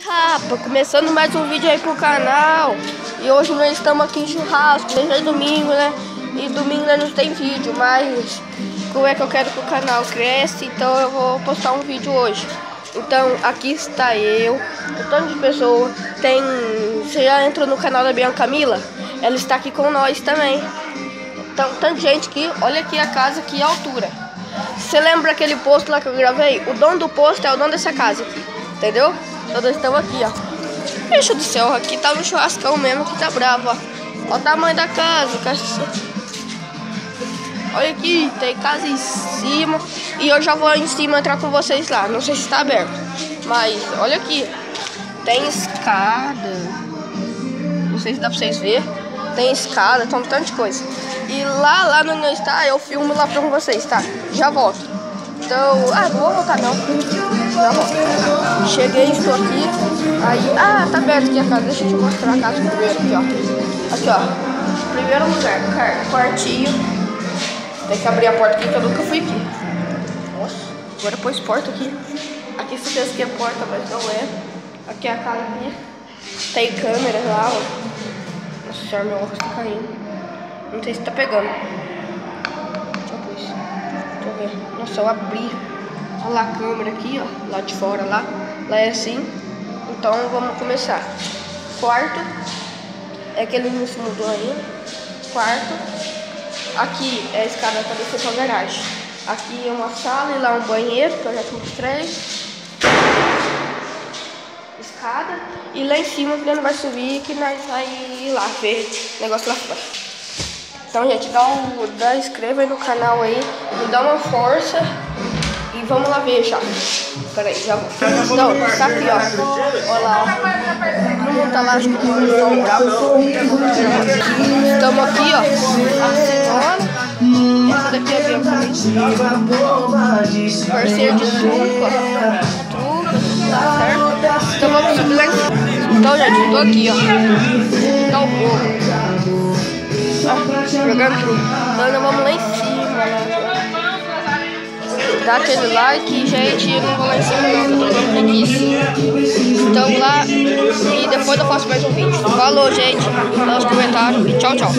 Rapa, começando mais um vídeo aí pro canal E hoje nós estamos aqui em churrasco, desde é domingo, né? E domingo não tem vídeo, mas como é que eu quero que o canal cresça Então eu vou postar um vídeo hoje Então aqui está eu, um tanto de pessoas Tem, você já entrou no canal da Bianca Camila? Ela está aqui com nós também Então, tanta gente aqui, olha aqui a casa, que altura Você lembra aquele posto lá que eu gravei? O dono do posto é o dono dessa casa aqui, entendeu? Todos estão aqui, ó. Bicho do céu, aqui tá no churrascão mesmo que tá bravo, ó. Olha o tamanho da casa, casa. Olha aqui, tem casa em cima. E eu já vou em cima entrar com vocês lá. Não sei se está aberto. Mas olha aqui. Tem escada. Não sei se dá pra vocês verem. Tem escada, tem um tanto de coisa. E lá, lá no meu está, eu filmo lá pra vocês, tá? Já volto. Então, ah, não vou voltar não. Já volto. Cheguei, estou aqui. Aí, ah, tá aberto aqui a casa. Deixa eu te mostrar a casa primeiro aqui, ó. Aqui, ó. Primeiro lugar, quartinho. Tem que abrir a porta aqui que eu nunca fui aqui. Nossa, agora pôs porta aqui. Aqui você pensa que é porta, mas não é. Aqui é a casa. Tem câmera lá, ó. Nossa senhora, meu óculos tá caindo. Não sei se tá pegando. Deixa eu ver. Nossa, eu abri. Olha lá a câmera aqui, ó. Lá de fora, lá. Lá é assim. Então, vamos começar. Quarto. É que ele não se mudou ainda. Quarto. Aqui é a escada para descer pra garagem. Aqui é uma sala e lá um banheiro, que eu já te mostrei. Escada. E lá em cima que não vai subir, que nós vai lá ver o negócio lá fora. Então, gente, dá um, dá, inscreva aí no canal aí, me dá uma força vamos lá ver já. Peraí, já vou. Então, tá aqui, ó. Olha lá, ó. Mundo tá lá, acho que o sol bravo. Estamos aqui, ó. Essa daqui é bem Parceiro de truco, ó. Truco, tá certo? Estamos aqui subindo lá Então, gente, tô aqui, ó. Tá o. Ah, jogando truco. Então, nós vamos lá em cima, né? Dá aquele like, gente, eu não vou lá em não, eu tô com preguiça. Então lá, e depois eu faço mais um vídeo. Falou, gente, dá os comentários e tchau, tchau.